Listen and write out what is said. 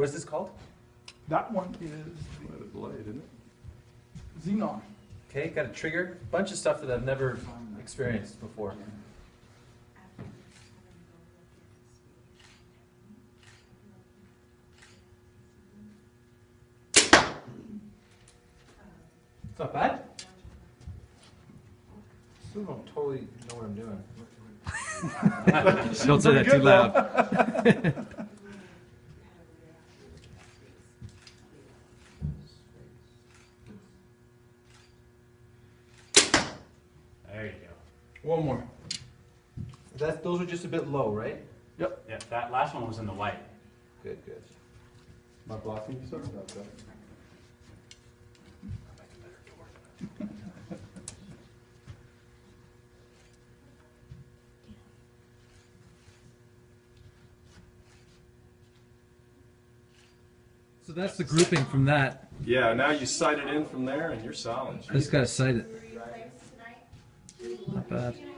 What is this called? That one is Let it blade, isn't it? Xenon. Okay, got a trigger, bunch of stuff that I've never experienced before. It's not bad. Still don't totally know what I'm doing. Don't say that too loud. There you go. One more. That, those are just a bit low, right? Yep. Yeah, that last one was in the white. Good, good. Am I blocking you, sir? No, okay. So that's the grouping from that. Yeah, now you sight it in from there and you're solid. I just gotta sight it. Bad.